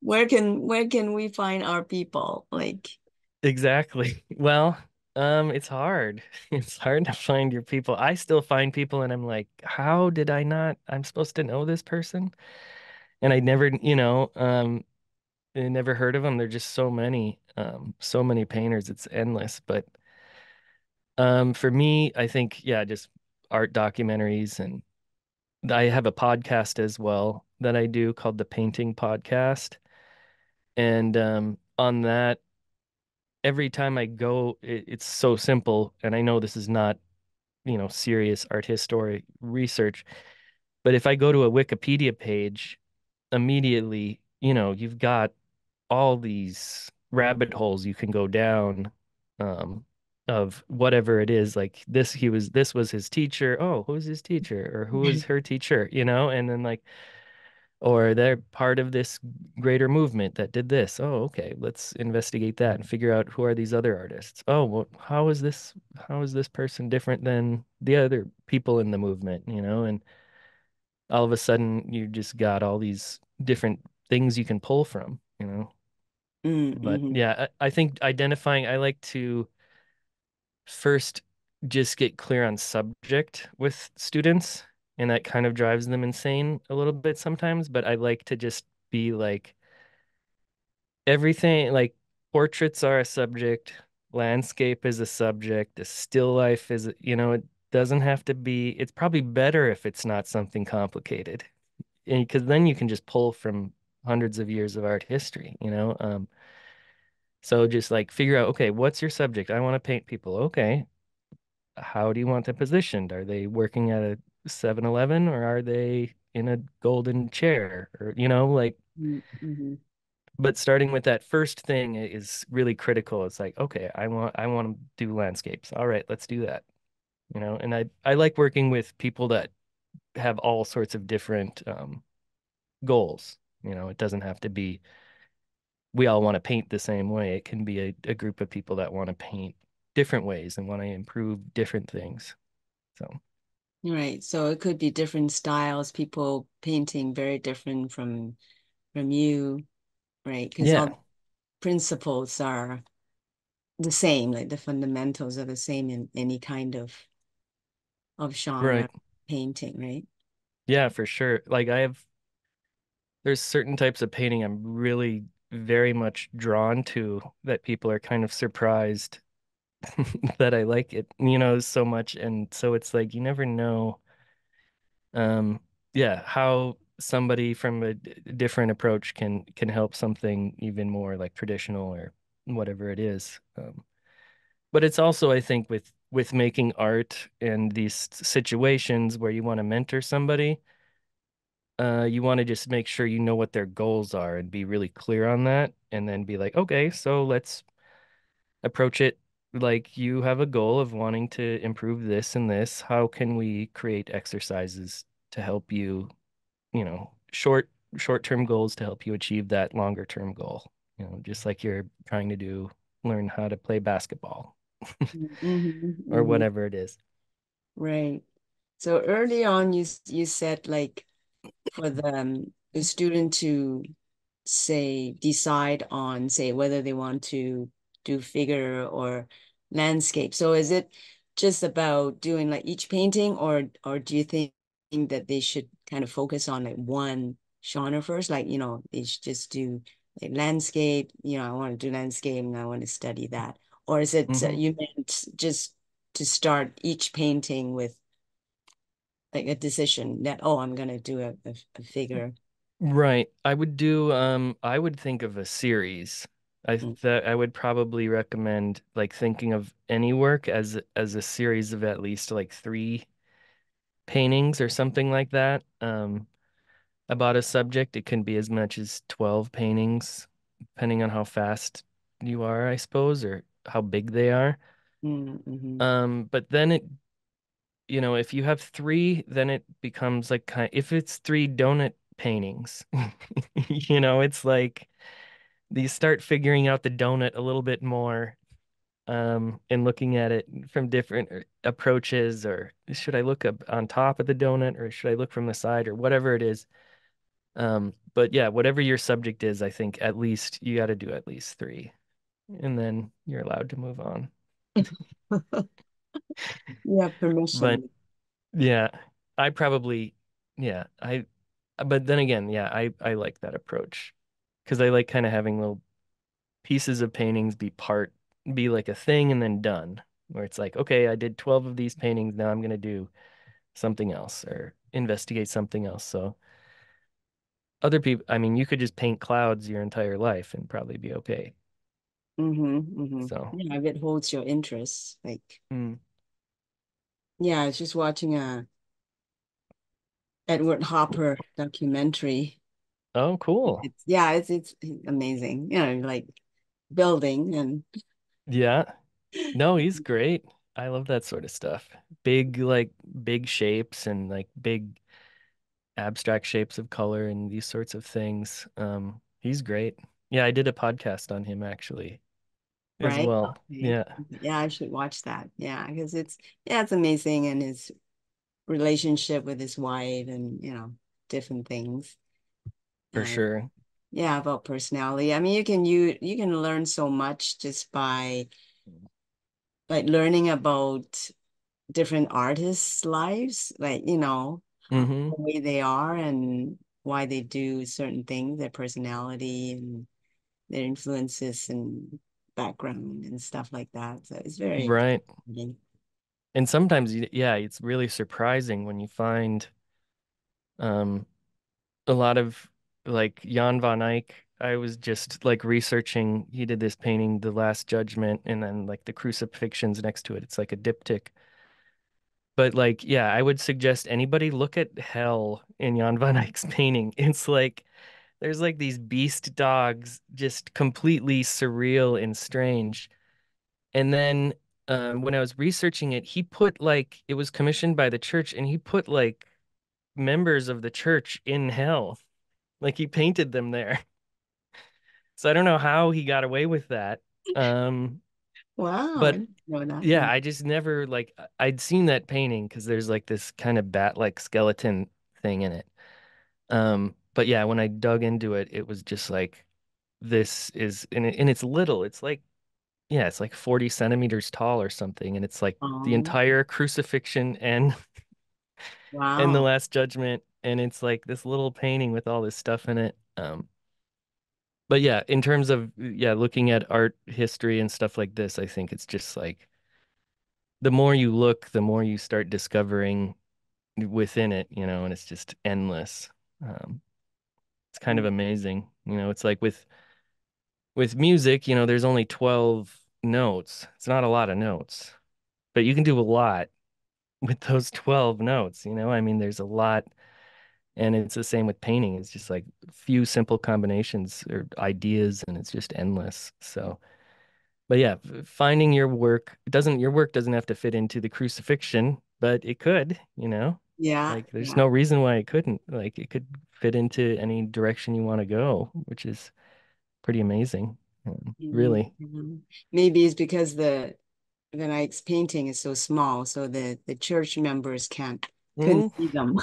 where can where can we find our people? Like, exactly. [LAUGHS] Well, um, it's hard. It's hard to find your people. I still find people and I'm like, how did I not? I'm supposed to know this person. And I never, you know, um, I never heard of them. There're just so many, um, so many painters. It's endless. But um, for me, I think, yeah, just art documentaries and I have a podcast as well that I do called the Painting Podcast. And um, on that, every time I go, it, it's so simple. And I know this is not, you know, serious art history research, but if I go to a Wikipedia page, immediately, you know, you've got all these rabbit holes you can go down um, of whatever it is. Like this, he was, this was his teacher. Oh, who's his mm-hmm. teacher? Or who was mm-hmm. her teacher? You know, and then like, or they're part of this greater movement that did this. Oh, okay, let's investigate that and figure out who are these other artists. Oh, well, how is this how is this person different than the other people in the movement, you know? And all of a sudden you just got all these different things you can pull from, you know? Mm, but mm-hmm. yeah, I, I think identifying, I like to first just get clear on subject with students, and that kind of drives them insane a little bit sometimes. But I like to just be like everything, like portraits are a subject, landscape is a subject, a still life is, you know, it doesn't have to be, it's probably better if it's not something complicated, because then you can just pull from hundreds of years of art history, you know? Um, so just like figure out, okay, what's your subject? I want to paint people. Okay, how do you want them positioned? Are they working at a 7-Eleven or are they in a golden chair? Or, you know, like, Mm-hmm. but starting with that first thing is really critical. It's like, okay, I want I want to do landscapes. All right, let's do that. You know, and I I like working with people that have all sorts of different um goals. You know, it doesn't have to be we all want to paint the same way. It can be a, a group of people that want to paint different ways and want to improve different things. So, Right. So it could be different styles, people painting very different from from you, right? Because all yeah, the principles are the same, like the fundamentals are the same in any kind of of genre right. painting, right? Yeah, for sure. Like I have, there's certain types of painting I'm really very much drawn to that people are kind of surprised [LAUGHS] that I like it, you know, so much. And so it's like you never know, um, yeah, how somebody from a different approach can can help something even more like traditional or whatever it is. Um, but it's also, I think, with with making art and these situations where you want to mentor somebody uh, you want to just make sure you know what their goals are and be really clear on that, and then be like, okay, so let's approach it like you have a goal of wanting to improve this and this. How can we create exercises to help you, you know, short short-term goals to help you achieve that longer term goal? You know, just like you're trying to do, learn how to play basketball Mhm, [LAUGHS] or mhm. whatever it is. Right. So early on, you you said like for the the student to say decide on say whether they want to do figure or landscape. So is it just about doing like each painting, or or do you think that they should kind of focus on like one genre first? Like you know they should just do like landscape. You know I want to do landscape and I want to study that, or is it uh, hmm you meant just to start each painting with like a decision that, oh, I'm gonna do a, a, a figure. Right. I would do um I would think of a series. I Mm, that I would probably recommend like thinking of any work as as a series of at least like three paintings or something like that. Um about a subject. It can be as much as 12 paintings, depending on how fast you are, I suppose, or how big they are. mm, mhm, Um, but then it, you know, if you have three, then it becomes like kind if it's three donut paintings, [LAUGHS] you know, it's like you start figuring out the donut a little bit more, um, and looking at it from different uh, approaches, or should I look up on top of the donut, or should I look from the side, or whatever it is. Um, but yeah, whatever your subject is, I think at least you got to do at least three, and then you're allowed to move on. [LAUGHS] You [LAUGHS] have But permission. yeah, I probably, yeah, I, but then again, yeah, I I like that approach because I like kind of having little pieces of paintings be part, be like a thing and then done, where it's like, okay, I did 12 of these paintings, now I'm gonna do something else or investigate something else. So other people, I mean, you could just paint clouds your entire life and probably be okay. Hmm hmm So. Yeah, if it holds your interest. Like, mm. yeah, I was just watching a Edward Hopper documentary. Oh, cool. It's yeah, it's it's amazing. You know, like building and Yeah. No, he's [LAUGHS] great. I love that sort of stuff. Big, like big shapes and like big abstract shapes of color and these sorts of things. Um, he's great. Yeah, I did a podcast on him actually as right. well. Okay. Yeah, Yeah, I should watch that. Yeah, because it's yeah, it's amazing and his relationship with his wife and you know different things. for And sure. yeah, about personality. I mean, you can you you can learn so much just by like learning about different artists' lives, like you know how hmm the way they are and why they do certain things, their personality and their influences and background and stuff like that. So it's very Right. And sometimes, yeah, it's really surprising when you find um a lot of like Jan van Eyck. I was just like researching. He did this painting, The Last Judgment, and then like the crucifixions next to it. It's like a diptych. But like, yeah, I would suggest anybody look at hell in Jan van Eyck's [LAUGHS] painting. It's like there's like these beast dogs, just completely surreal and strange. And then um, when I was researching it, he put like it was commissioned by the church, and he put like members of the church in hell. Like he painted them there. [LAUGHS] So I don't know how he got away with that. Um, Wow, but didn't know that. yeah. I just never like I'd seen that painting because there's like this kind of bat-like skeleton thing in it. Um, but yeah, when I dug into it, it was just like this is and it, and it's little. It's like yeah, it's like 40 centimeters tall or something, and it's like the Um, entire crucifixion and [LAUGHS] and the. Last Judgment, and it's like this little painting with all this stuff in it. Um, but yeah, in terms of yeah, looking at art history and stuff like this, I think it's just like the more you look, the more you start discovering within it, you know, and it's just endless. Um, it's kind of amazing. You know, it's like with with music, you know, there's only 12 notes. It's not a lot of notes, but you can do a lot [LAUGHS] with those 12 notes, you know? I mean, there's a lot And it's the same with painting. It's just like few simple combinations or ideas, and it's just endless. So, but yeah, finding your work doesn't your work doesn't have to fit into the crucifixion, but it could, you know. Yeah, Like there's yeah. no reason why it couldn't. Like it could fit into any direction you want to go, which is pretty amazing. Um, Mhm, really. mhm. Maybe it's because the Van Eyck's painting is so small, so the the church members can't couldn't Mm, see them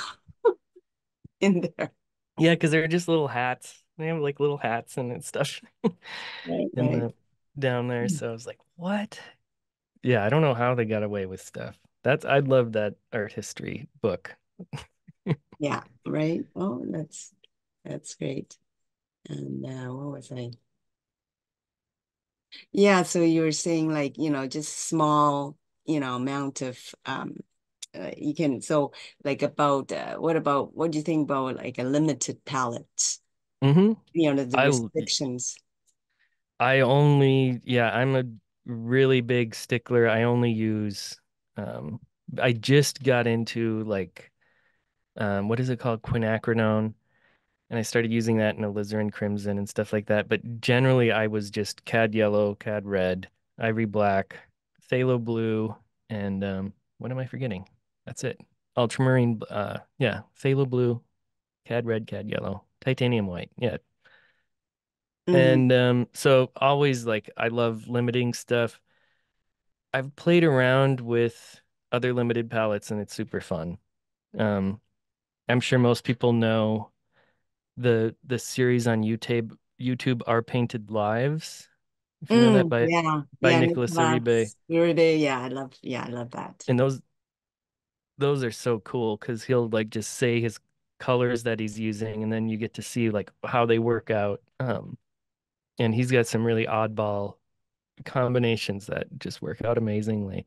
[LAUGHS] in there. yeah, because they're just little hats. They have like little hats and stuff Right, [LAUGHS] right. the down there. So I was like, what? Yeah, I don't know how they got away with stuff. That's I'd love that art history book. [LAUGHS] Yeah, right. Oh, that's that's great. And uh, what was I? Yeah, so you were saying like, you know, just small, you know, amount of um uh, you can so like about uh, what about what do you think about like a limited palette? hmm You know, the, the I restrictions. I only yeah, I'm a really big stickler. I only use um I just got into like um what is it called? Quinacridone. And I started using that in alizarin crimson and stuff like that. But generally I was just cad yellow, cad red, ivory black, phthalo blue, and um what am I forgetting? That's it. Ultramarine uh yeah, phthalo blue, cad red, cad yellow, titanium white. Yeah, hmm And um, so always like I love limiting stuff. I've played around with other limited palettes and it's super fun. Um, I'm sure most people know the the series on YouTube YouTube Are Painted Lives. If you know that Mm, by yeah, by yeah, Nicholas Uribe. Uribe. Yeah, I love yeah, I love that. And those those are so cool because he'll like just say his colors that he's using and then you get to see like how they work out. Um, and he's got some really oddball combinations that just work out amazingly.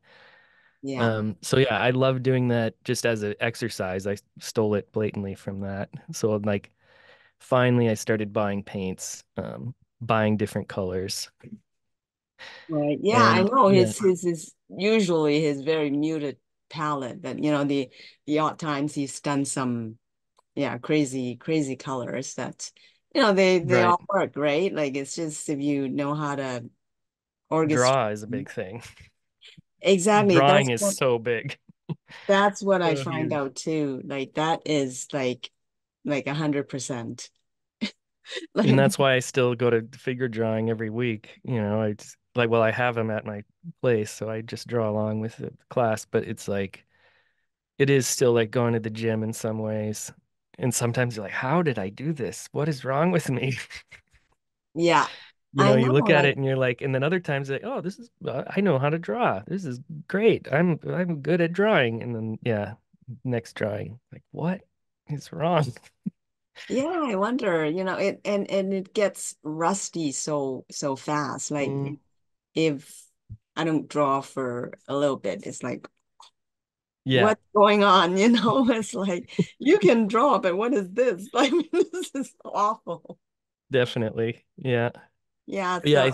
Yeah. Um, so yeah, I love doing that just as an exercise. I stole it blatantly from that. So like finally I started buying paints, um, buying different colors. Right. Yeah, I And know yeah, his his his usually his very muted palette, but you know, the the odd times he's done some yeah, crazy, crazy colors that you know they they right. all work, right? Like it's just if you know how to orchestrate. Draw is a big thing. Exactly. Drawing That's is what so big. [LAUGHS] that's what I find out too. Like that is like like a hundred percent. [LAUGHS] And that's why I still go to figure drawing every week. You know, I just, like, well, I have them at my place, so I just draw along with the class, but it's like it is still like going to the gym in some ways. And sometimes you're like, how did I do this? What is wrong with me? [LAUGHS] yeah, You know, know. you look at Like it and you're like, and then other times like, oh, this is uh, I know how to draw. This is great. I'm I'm good at drawing. And then yeah, next drawing, like what is wrong? Yeah, I wonder, you know, it and and it gets rusty so so fast. Like Mm, if I don't draw for a little bit, it's like yeah, what's going on, [LAUGHS] you know? It's like you can draw, but what is this? [LAUGHS] I mean, this is awful. definitely. Yeah. Yeah, Yeah, so I,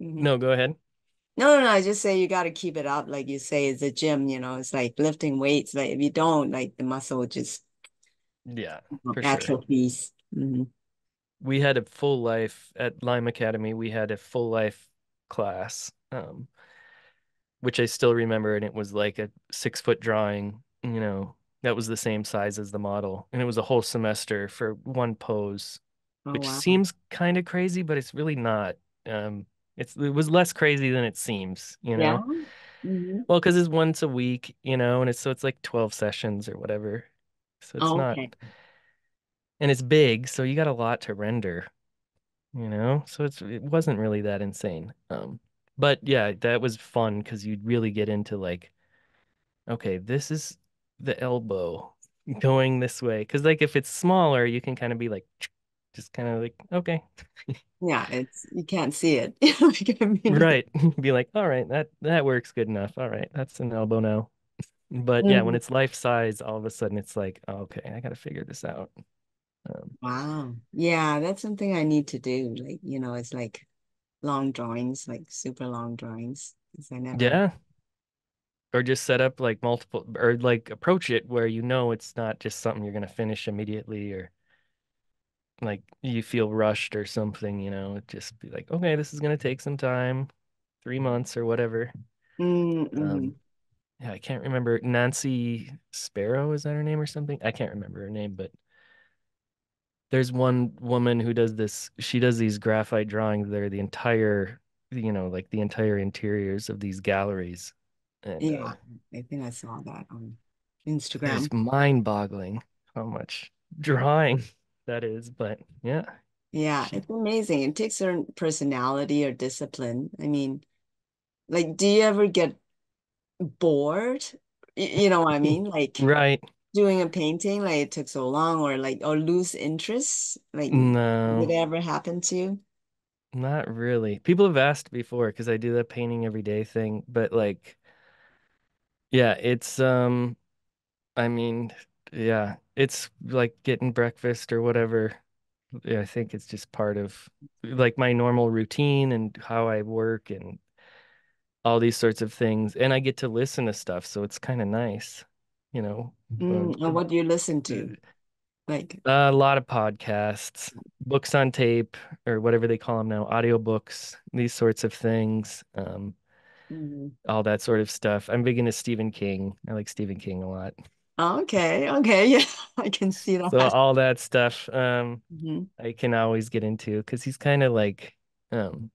mhm. no, go ahead. No, no, no, I just say you got to keep it up. Like you say, it's a gym, you know, it's like lifting weights. Like if you don't, like the muscle just Yeah, for sure. atrophies. Mhm. we had a full life at Lyme Academy. We had a full life class, um, which I still remember, and it was like a six foot drawing, you know, that was the same size as the model. And it was a whole semester for one pose, Oh, which wow. seems kind of crazy, but it's really not. Um, it's it was less crazy than it seems, you Yeah. know. Mhm. Well, because it's once a week, you know, and it's so it's like 12 sessions or whatever. So it's not, Okay. and it's big, so you got a lot to render. you know? So it's it wasn't really that insane. Um, but yeah, that was fun because you'd really get into like, okay, this is the elbow going this way. Because like if it's smaller, you can kind of be like, just kind of like, okay, [LAUGHS] Yeah, it's you can't see it. [LAUGHS] Like, I mean, right. [LAUGHS] Be like, all right, that that works good enough. All right, that's an elbow now. But yeah, when Mhm. it's life size, all of a sudden it's like, okay, I gotta figure this out. Um, Wow. Yeah, that's something I need to do. Like, you know, it's like long drawings, like super long drawings. Because I never yeah, or just set up like multiple or like approach it where you know it's not just something you're going to finish immediately or like you feel rushed or something, you know, just be like, okay, this is going to take some time, three months or whatever. Mm-hmm. Um, yeah, I can't remember Nancy Sparrow is that her name or something? I can't remember her name, but there's one woman who does this. She does these graphite drawings. They're the entire, you know, like the entire interiors of these galleries. And Yeah, uh, I think I saw that on Instagram. it's mind-boggling how much drawing that is. But yeah, Yeah, it's amazing. It takes certain personality or discipline. I mean, like, do you ever get bored? You know what I mean? [LAUGHS] Like right. doing a painting, like it took so long, or like, or lose interest. Like, no. did it ever happen to you? not really. People have asked before because I do the painting every day thing, but like, yeah, it's um, I mean, yeah, it's like getting breakfast or whatever. Yeah, I think it's just part of like my normal routine and how I work and all these sorts of things. And I get to listen to stuff, so it's kind of nice, you know. Mm, and what do you listen to? Like, a lot of podcasts, books on tape, or whatever they call them now, audiobooks, these sorts of things, um, mm. all that sort of stuff. I'm big into Stephen King. I like Stephen King a lot. Okay, okay, [LAUGHS] yeah, I can see that. So all that stuff, um, hmm I can always get into because he's kind of like, um,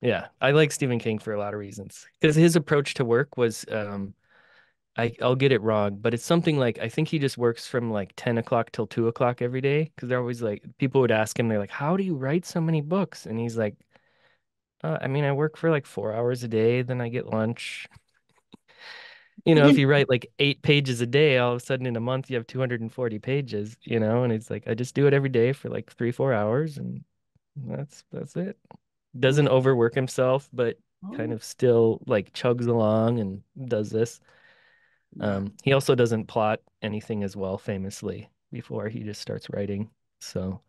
yeah, I like Stephen King for a lot of reasons. Because his approach to work was, um, I I'll get it wrong, but it's something like I think he just works from like 10 o'clock till 2 o'clock every day. Because they're always like, people would ask him, they're like, how do you write so many books? And he's like, uh, I mean, I work for like four hours a day, then I get lunch. You know, if you write like eight pages a day, all of a sudden in a month you have 240 pages, you know, and it's like I just do it every day for like three, four hours and that's that's it. Doesn't overwork himself, but kind Oh, of still like chugs along and does this. Um, he also doesn't plot anything as well, famously, before he just starts writing. So,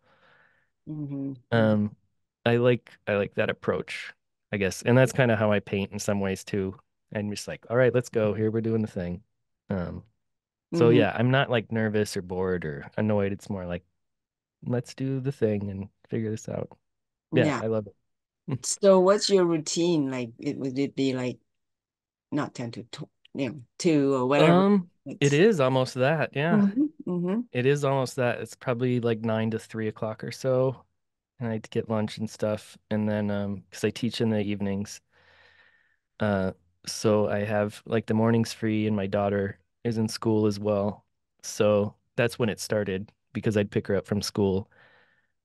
hmm um, I like I like that approach, I guess. And that's kind of how I paint in some ways too. I'm just like, all right, let's go. Here we're doing the thing. Um, so hmm yeah, I'm not like nervous or bored or annoyed. It's more like, let's do the thing and figure this out. Yeah, Yeah. I love it. [LAUGHS] So what's your routine? Like it would it be like not 10 to tw you know, two or whatever. Um, it It's almost that. Yeah, hmm hmm it is almost that. It's probably like nine to three o'clock or so. and I get lunch and stuff. And then um because I teach in the evenings. Uh so I have like the mornings free and my daughter is in school as well. So that's when it started because I'd pick her up from school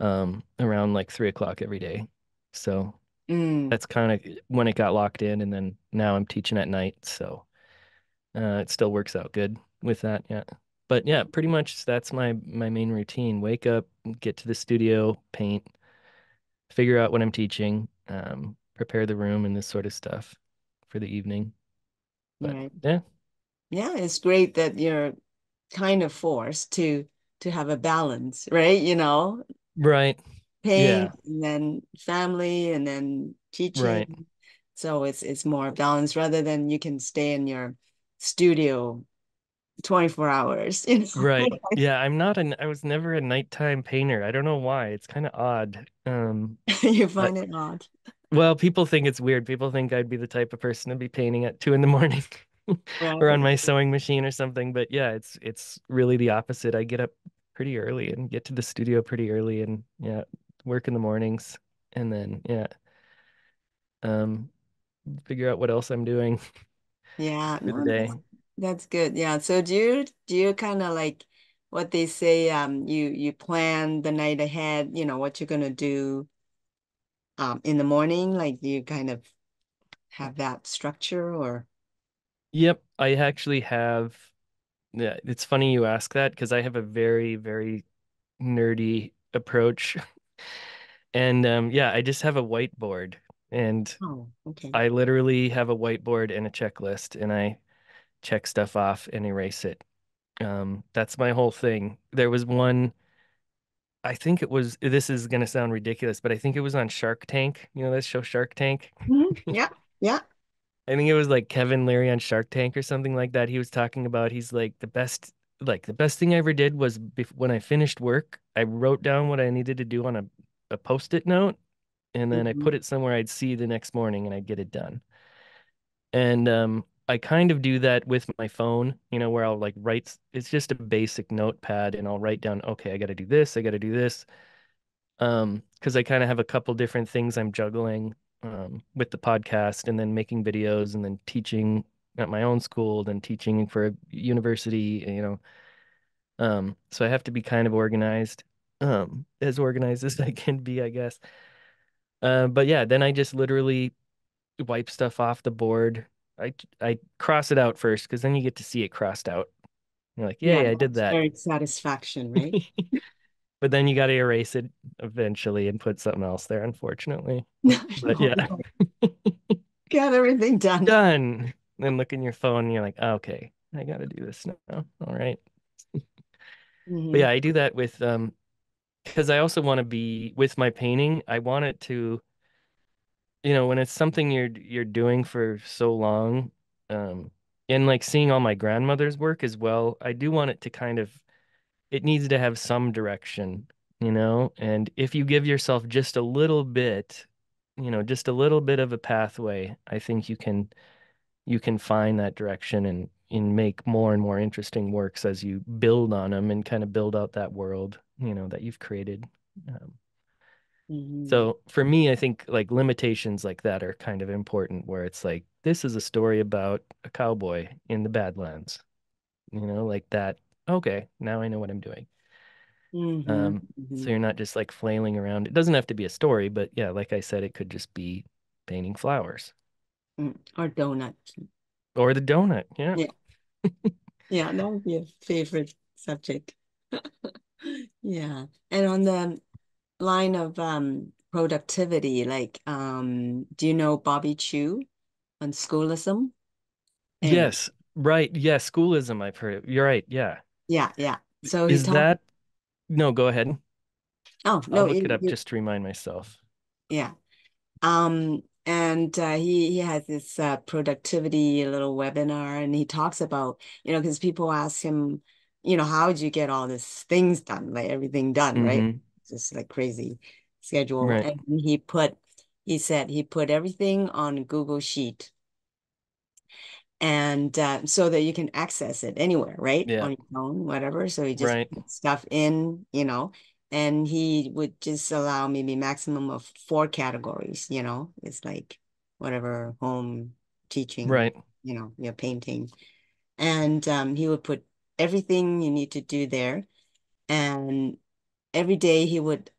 um around like three o'clock every day. So Mm, that's kind of when it got locked in and then now I'm teaching at night. So uh it still works out good with that, yeah. But yeah, pretty much that's my my main routine. Wake up, get to the studio, paint, figure out what I'm teaching, um, prepare the room and this sort of stuff for the evening. But right. yeah, Yeah, it's great that you're kind of forced to to have a balance, right? You know, right. paint Yeah, and then family and then teaching. right. So it's it's more balanced rather than you can stay in your studio 24 hours, [LAUGHS] you know. Right. Yeah, I'm not an I was never a nighttime painter. I don't know why. It's kind of odd. Um, [LAUGHS] You but find it odd. Well, people think it's weird. People think I'd be the type of person to be painting at two in the morning [LAUGHS] or on my sewing machine or something. But yeah, it's it's really the opposite. I get up pretty early and get to the studio pretty early and yeah, work in the mornings and then yeah, um, figure out what else I'm doing Yeah, [LAUGHS] no, that's good. Yeah. So do you do you kind of like what they say, um, you you plan the night ahead, you know, what you're gonna do um in the morning? Like do you kind of have that structure or Yep, I actually have. Yeah, it's funny you ask that because I have a very, very nerdy approach. [LAUGHS] And um, yeah, I just have a whiteboard and oh, okay. I literally have a whiteboard and a checklist and I check stuff off and erase it. Um, that's my whole thing. There was one, I think it was, this is gonna sound ridiculous, but I think it was on Shark Tank. You know that show Shark Tank? Mhm. [LAUGHS] Yeah, yeah. I think it was like Kevin Leary on Shark Tank or something like that. He was talking about he's like the best like the best thing I ever did was bef when I finished work, I wrote down what I needed to do on a, a post-it note and then I Mhm. put it somewhere I'd see the next morning and I'd get it done. And um I kind of do that with my phone, you know, where I'll like write it's just a basic notepad and I'll write down, okay, I got to do this, I got to do this. Um, because I kind of have a couple different things I'm juggling um with the podcast and then making videos and then teaching at my own school, then teaching for a university, you know. Um, so I have to be kind of organized, um, as organized as I can be, I guess. Uh, but yeah, then I just literally wipe stuff off the board. I I cross it out first because then you get to see it crossed out. You're like, Yeah, yay, I did that. very satisfaction, right? [LAUGHS] But then you got to erase it eventually and put something else there, unfortunately. [LAUGHS] But yeah, Got everything done. done. Then look in your phone and you're like, okay, I got to do this now. All right. But yeah. I do that with um because I also want to be with my painting, I want it to, you know, when it's something you're you're doing for so long, um and like seeing all my grandmother's work as well, I do want it to kind of it needs to have some direction, you know? And if you give yourself just a little bit, you know, just a little bit of a pathway, I think you can you can find that direction and and make more and more interesting works as you build on them and kind of build out that world, you know, that you've created. Um, Mhm. so for me, I think like limitations like that are kind of important, where it's like this is a story about a cowboy in the Badlands, you know, like that. Okay, now I know what I'm doing. Mhm. Um, so Mhm. you're not just like flailing around. It doesn't have to be a story, but yeah, like I said, it could just be painting flowers Mm. Or donuts. or the donut. Yeah. Yeah. [LAUGHS] Yeah, that would be a favorite subject. [LAUGHS] Yeah. And on the line of um productivity, like um, do you know Bobby Chiu on schoolism? And Yes. Right. Yeah. Schoolism. I've heard it. You're right. Yeah. yeah, yeah. So Is talked, that? No, go ahead. oh I'll no, look you, it up just to remind myself. yeah. Um, and uh, he he has this uh, productivity little webinar, and he talks about, you know, because people ask him, you know, how did you get all these things done, like everything done, right? Just like crazy schedule. Right. And he put, he said he put everything on Google Sheet, and uh, so that you can access it anywhere, right? Yeah. On your phone, whatever. So he just Right. put stuff in, you know, and he would just allow maybe maximum of four categories, you know, it's like whatever, home, teaching, Right. you know, your painting. And um, he would put everything you need to do there. And every day he would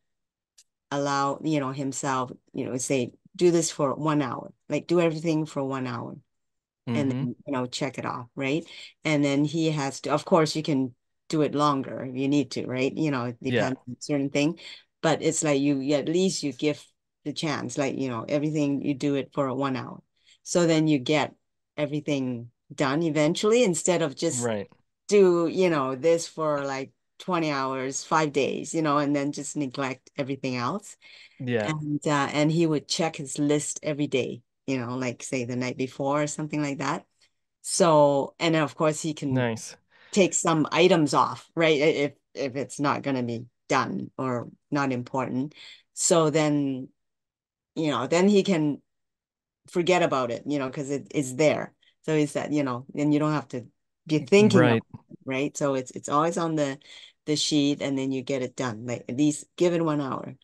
allow, you know, himself, you know, say, do this for one hour, like do everything for one hour and hmm then you know check it off right and then he has to of course you can do it longer if you need to right you know it Yeah. depends on certain thing but it's like you you- at least you give the chance like you know everything you do it for one hour so then you get everything done eventually instead of just Right. do you know this for like 20 hours five days you know and then just neglect everything else Yeah. and uh, and he would check his list every day, you know, like say the night before or something like that. So, and of course he can Nice. take some items off, right? If if it's not going to be done or not important. So then, you know, then he can forget about it, you know, because it is there. So he said, you know, and you don't have to be thinking Right. it, right? So it's it's always on the the sheet and then you get it done, like at least given one hour.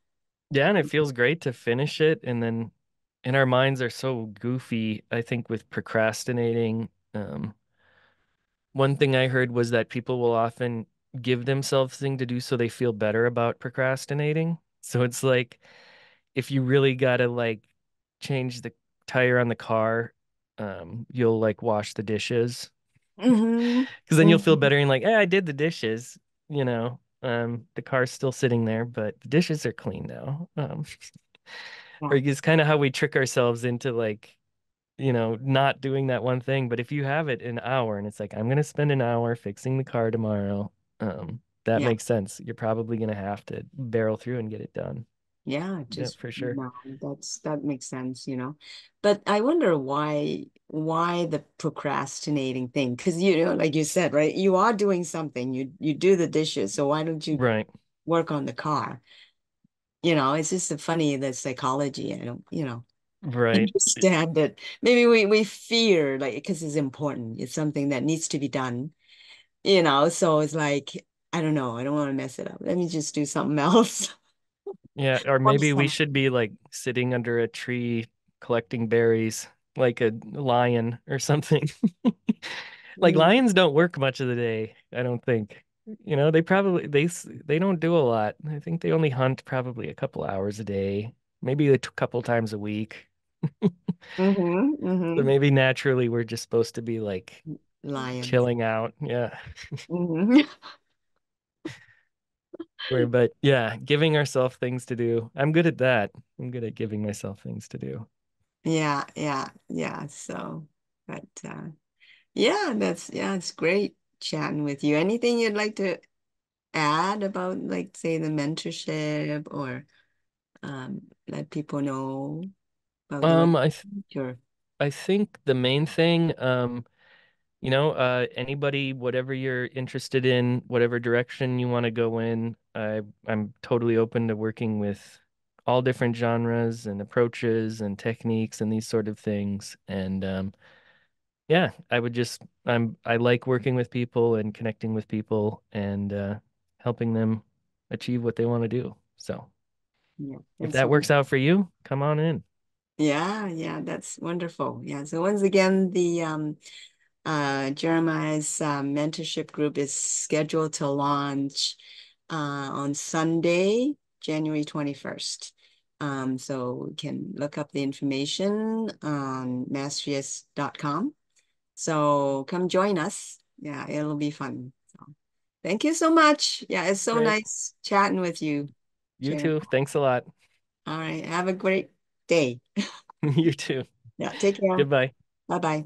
Yeah, and it feels great to finish it and then and our minds are so goofy, I think with procrastinating. Um, one thing I heard was that people will often give themselves thing to do so they feel better about procrastinating. So it's like if you really gotta like change the tire on the car, um, you'll like wash the dishes [LAUGHS] because then you'll feel Mhm. better and like, hey, I did the dishes, you know. Um, the car's still sitting there, but the dishes are clean now. Um, [LAUGHS] Yeah. or it's kind of how we trick ourselves into like, you know, not doing that one thing. But if you have it an hour and it's like, I'm gonna spend an hour fixing the car tomorrow, um, that Yeah. makes sense. You're probably gonna have to barrel through and get it done. Yeah, Yeah, just for sure. no, that's that makes sense, you know. But I wonder why why the procrastinating thing? Because you know, like you said, right? You are doing something. You you do the dishes, so why don't you Right. work on the car? You know, it's just the funny the psychology. I don't, you know, Right. understand it. Maybe we we fear like because it's important. It's something that needs to be done, you know. So it's like I don't know. I don't want to mess it up. Let me just do something [LAUGHS] else. Yeah, or maybe we should be like sitting under a tree collecting berries like a lion or something. [LAUGHS] Like Mm. lions don't work much of the day, I don't think. You know, they probably they they don't do a lot. I think they only hunt probably a couple hours a day, maybe a couple times a week. [LAUGHS] Mhm, So mhm. maybe naturally we're just supposed to be like Lions. chilling out. Yeah. [LAUGHS] Mhm. But yeah, giving ourselves things to do. I'm good at that. I'm good at giving myself things to do. Yeah, yeah, yeah. So, but uh yeah, that's yeah, it's great chatting with you. Anything you'd like to add about like say the mentorship or um let people know about the Um, I th you're I think the main thing, um, you know, uh, anybody, whatever you're interested in, whatever direction you want to go in, I I'm totally open to working with all different genres and approaches and techniques and these sort of things. And um, yeah, I would just I'm I like working with people and connecting with people and uh, helping them achieve what they want to do. So yeah, if that works out for you, come on in. Yeah, yeah, that's wonderful. Yeah. So once again, the um Uh, Jeremiah's uh, mentorship group is scheduled to launch uh, on Sunday, January 21st. Um, so you can look up the information on mastrius.com. So come join us. Yeah, it'll be fun. So thank you so much. Yeah, it's so Great. nice chatting with you, You Jeremiah. too. Thanks a lot. All right, have a great day. [LAUGHS] You too. Yeah, take care. Goodbye. Bye-bye.